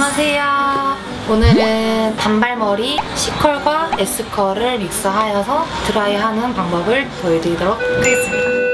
안녕하세요. 오늘은 단발머리 C컬과 S컬을 믹스하여서 드라이하는 방법을 보여드리도록 하겠습니다.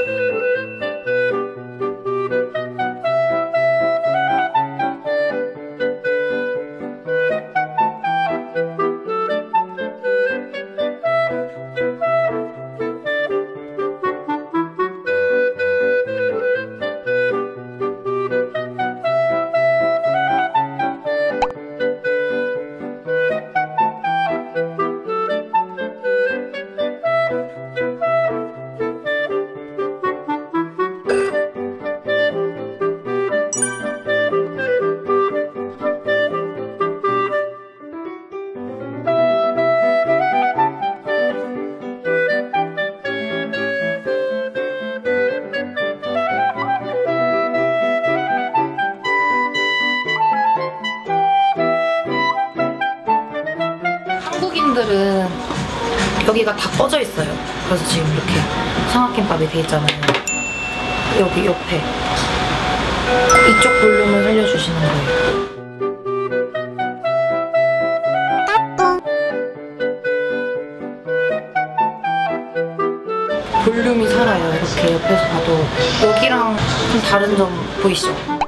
한국인들은 여기가 다 꺼져 있어요. 그래서 지금 이렇게 삼각김밥이 돼 있잖아요. 여기 옆에 이쪽 볼륨을 살려주시는 거예요. 볼륨이 살아요. 이렇게 옆에서 봐도 여기랑 좀 다른 점 보이시죠?